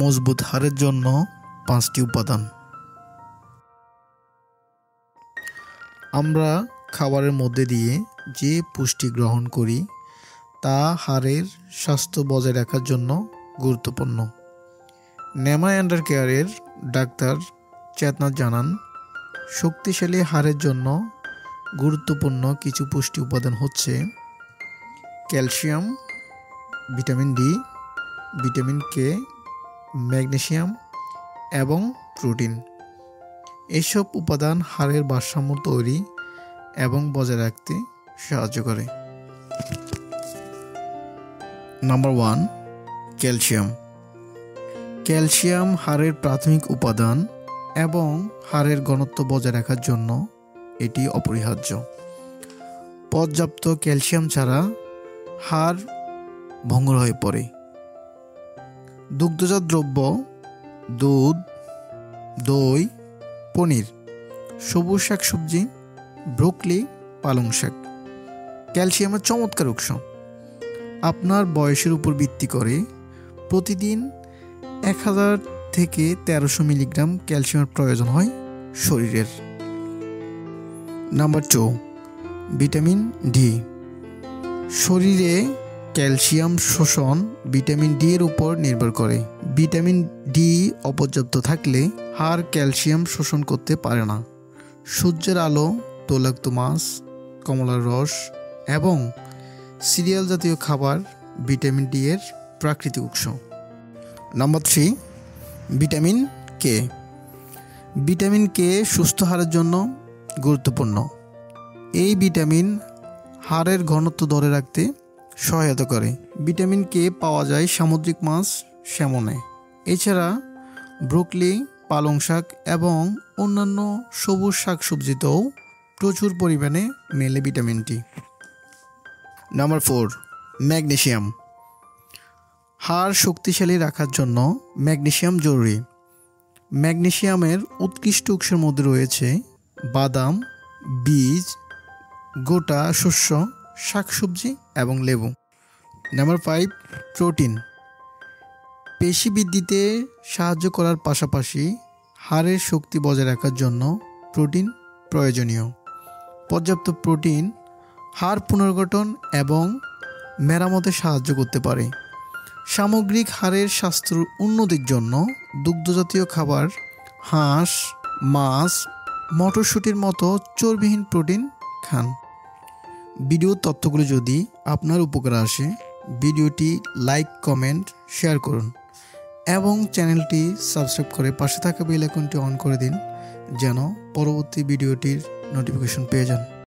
মজবুত হাড়ের জন্য পাঁচটি উপাদান। আমরা খাবারের মধ্যে দিয়ে যে পুষ্টি গ্রহণ করি, তা হাড়ের স্বাস্থ্য বজায় রাখার জন্য গুরুত্বপূর্ণ। নেমা অ্যান্ডার কেয়ারের ডাক্তার চেতনাথ জানান, শক্তিশালী হাড়ের জন্য গুরুত্বপূর্ণ কিছু পুষ্টি উপাদান হচ্ছে calcium, vitamin D, vitamin K magnesium এবং প্রোটিন। এসব উপাদান হাড়ের ভারসাম্য তৈরি এবং বজায় রাখতে সাহায্য করে। Number one, calcium. ক্যালসিয়াম হাড়ের প্রাথমিক উপাদান এবং হাড়ের ঘনত্ব বজায় রাখার জন্য এটি অপরিহার্য। পর্যাপ্ত ক্যালসিয়াম ছাড়া হাড় ভঙ্গুর হয়ে পড়ে। দুগ্ধজাত দ্রব্য, দুধ, দই, পনির, সবুজ শাকসবজি ব্রোকলি, পালং শাক। ক্যালসিয়ামের চমৎকার উৎস। আপনার বয়সের উপর ভিত্তি করে প্রতিদিন এক হাজার থেকে তেরোশো মিলিগ্রাম ক্যালসিয়ামের প্রয়োজন হয় শরীরের। Number two vitamin D. শরীরে ক্যালসিয়াম শোষণ ভিটামিন ডি এর উপর নির্ভর করে। ভিটামিন ডি অপর্যাপ্ত থাকলে হাড় ক্যালসিয়াম শোষণ করতে পারে না। সূর্যের আলো, তৈলাক্ত মাছ, কমলার রস এবং সিরিয়াল জাতীয় খাবার ভিটামিন ডি এর প্রাকৃতিক উৎস। Number three, vitamin K. Vitamin K সুস্থ হাড়ের জন্য গুরুত্বপূর্ণ। এই ভিটামিন হাড়ের ঘনত্ব ধরে রাখতে সহায়তা করে। ভিটামিন কে পাওয়া যায় সামুদ্রিক মাছ স্যামনে এছাড়া ব্রোকলি, পালং শাক এবং অন্যান্য সবুজ শাকসবজিতেও প্রচুর পরিমাণে মেলে ভিটামিনটি। Number four, magnesium. হাড় শক্তিশালী রাখার জন্য ম্যাগনেশিয়াম জরুরি। ম্যাগনেশিয়ামের উৎকৃষ্ট উৎসের মধ্যে রয়েছে বাদাম, বীজ, গোটা শস্য শাকসবজি এবং লেবু। নাম্বার ফাইভ প্রোটিন পেশি বৃদ্ধিতে সাহায্য করার পাশাপাশি হাড়ের শক্তি বজায় রাখার জন্য প্রোটিন প্রয়োজনীয়। পর্যাপ্ত প্রোটিন হাড় পুনর্গঠন এবং মেরামতে সাহায্য করতে পারে। সামগ্রিক হাড়ের স্বাস্থ্যের উন্নতির জন্য দুগ্ধজাতীয় খাবার, হাঁস, মাছ, মটরশুঁটির মতো চর্বিহীন প্রোটিন খান। ভিডিওর তথ্যগুলো যদি আপনার উপকার আসে, ভিডিওটি লাইক, কমেন্ট, শেয়ার করুন এবং চ্যানেলটি সাবস্ক্রাইব করে পাশে থাকা বেল আইকনটি অন করে দিন, যেন পরবর্তী ভিডিওটির নোটিফিকেশন পেয়ে যান।